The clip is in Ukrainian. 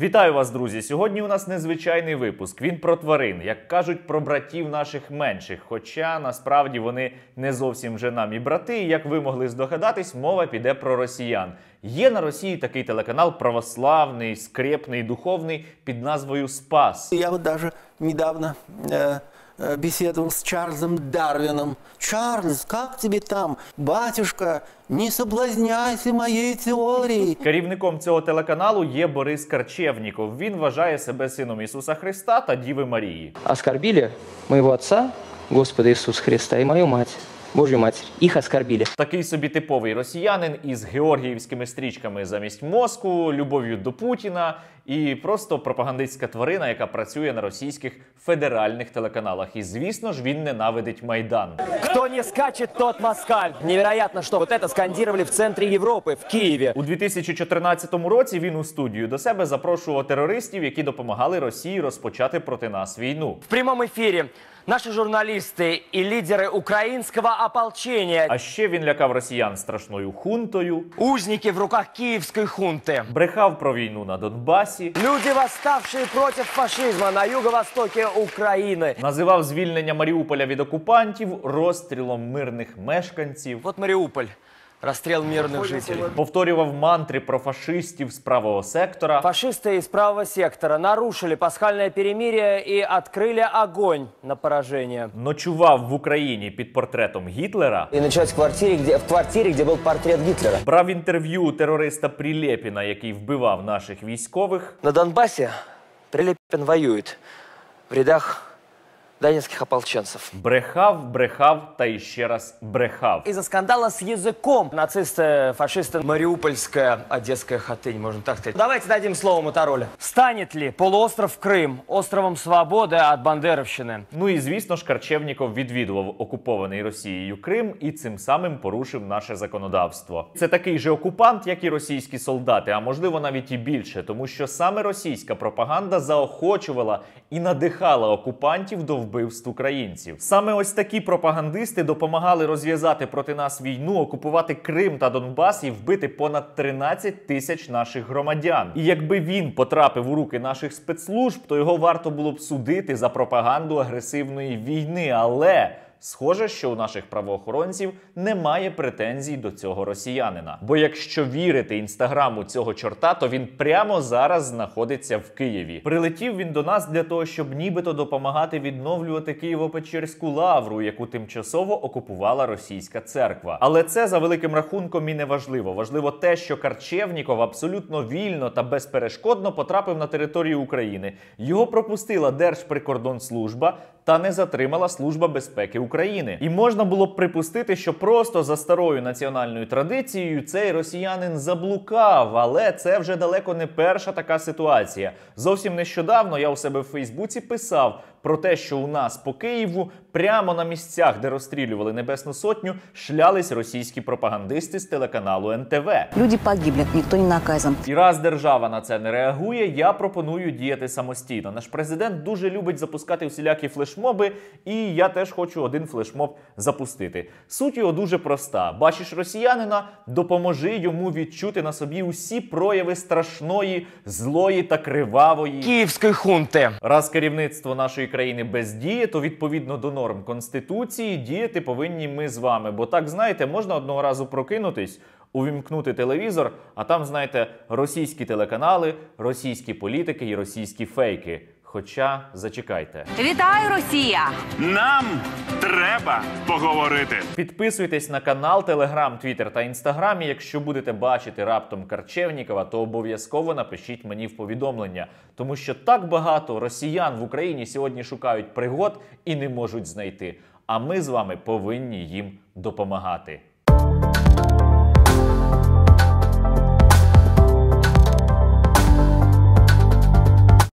Вітаю вас, друзі! Сьогодні у нас незвичайний випуск. Він про тварин, як кажуть, про братів наших менших. Хоча насправді вони не зовсім вже нам і брати. Як ви могли здогадатись, мова піде про росіян. Є на Росії такий телеканал православний, скрепний, духовний під назвою Спас. Я от даже недавно э, беседовал с Чарльзом Дарвином. Чарльз, как тебе там? Батюшка, не соблазняйся моєю теорії. Керівником цього телеканалу є Борис Карчевніков. Він вважає себе сином Ісуса Христа та Діви Марії. оскорбили моєго отця, Господа Ісуса Христа, і мою мать, Божью Матерь. Их оскорбили. Такий собі типовий росіянин із георгіївськими стрічками замість мозку, любов'ю до Путіна і просто пропагандистська тварина, яка працює на російських федеральних телеканалах. І звісно ж він ненавидить майдан. Кто не скачет, тот москаль. Невероятно, что вот это скандировали в центре Европы, в Киеве. У 2014 році він у студію до себе запрошував терористів, які допомагали Росії розпочати проти нас війну. В прямом эфире наши журналисты и лидеры украинского ополчения, А ще він лякав росіян страшною хунтою, узники в руках киевской хунты. брехав про війну на Донбасі, Люди, восставшие против фашизма на юго-востоке Украины. називав звільнення Маріуполя від окупантів розстрілом мирних мешканців. Вот Мариуполь. Расстрел мирных жителей. Повторював мантри про фашистів з правого сектора. Фашисты из правого сектора нарушили пасхальное перемирие и открыли огонь на поражение. Ночував в Україні під портретом Гітлера. И началось в квартире, где, в квартире, где был портрет Гитлера. Брав інтерв'ю у терориста Прилєпіна, який вбивав наших військових. На Донбассе Прилепин воюет в рядах донецких ополченцев. Брехав, брехав та іще раз брехав. Из-за скандала с языком нацисты, фашисты, Мариупольская, Одесская хатынь, можно так сказать. Давайте дадим слово Мотороля. Станет ли полуостров Крым островом свободы от бандеровщины? Ну і звісно ж, Карчевніков відвідував окупований Росією Крим і цим самим порушив наше законодавство. Це такий же окупант, як і російські солдати, а можливо навіть і більше, тому що саме російська пропаганда заохочувала і надихала окупантів до вбивств українців. Саме ось такі пропагандисти допомагали розв'язати проти нас війну, окупувати Крим та Донбас і вбити понад 13 тисяч наших громадян. І якби він потрапив у руки наших спецслужб, то його варто було б судити за пропаганду агресивної війни. Але Схоже, що у наших правоохоронців немає претензій до цього росіянина. Бо якщо вірити інстаграму цього чорта, то він прямо зараз знаходиться в Києві. Прилетів він до нас для того, щоб нібито допомагати відновлювати Києво-Печерську лавру, яку тимчасово окупувала російська церква. Але це за великим рахунком і не важливо. Важливо те, що Карчевніков абсолютно вільно та безперешкодно потрапив на територію України. Його пропустила Держприкордонслужба та не затримала Служба безпеки України. І можна було б припустити, що просто за старою національною традицією цей росіянин заблукав, але це вже далеко не перша така ситуація. Зовсім нещодавно я у себе в Фейсбуці писав про те, що у нас по Києву прямо на місцях, де розстрілювали Небесну Сотню, шлялись російські пропагандисти з телеканалу НТВ. Люди погибли, никто не наказан. І раз держава на це не реагує, я пропоную діяти самостійно. Наш президент дуже любить запускати всілякі флешмоби, і я теж хочу один флешмоб запустити. Суть його дуже проста: бачиш росіянина, допоможи йому відчути на собі усі прояви страшної, злої та кривавої. Киевской хунты. Раз керівництво нашої країни бездіє, то відповідно до норм конституції діяти повинні ми з вами. Бо так знаєте, можна одного разу прокинутись, увімкнути телевізор, а там, знаєте, російські телеканали, російські політики і російські фейки. Хоча зачекайте. Вітаю, Росія! Нам треба поговорити. Підписуйтесь на канал, Телеграм, Твіттер та Інстаграм. Якщо будете бачити раптом Карчевнікова, то обов'язково напишіть мені в повідомлення, тому що так багато росіян в Україні сьогодні шукають пригод і не можуть знайти. А ми з вами повинні їм допомагати.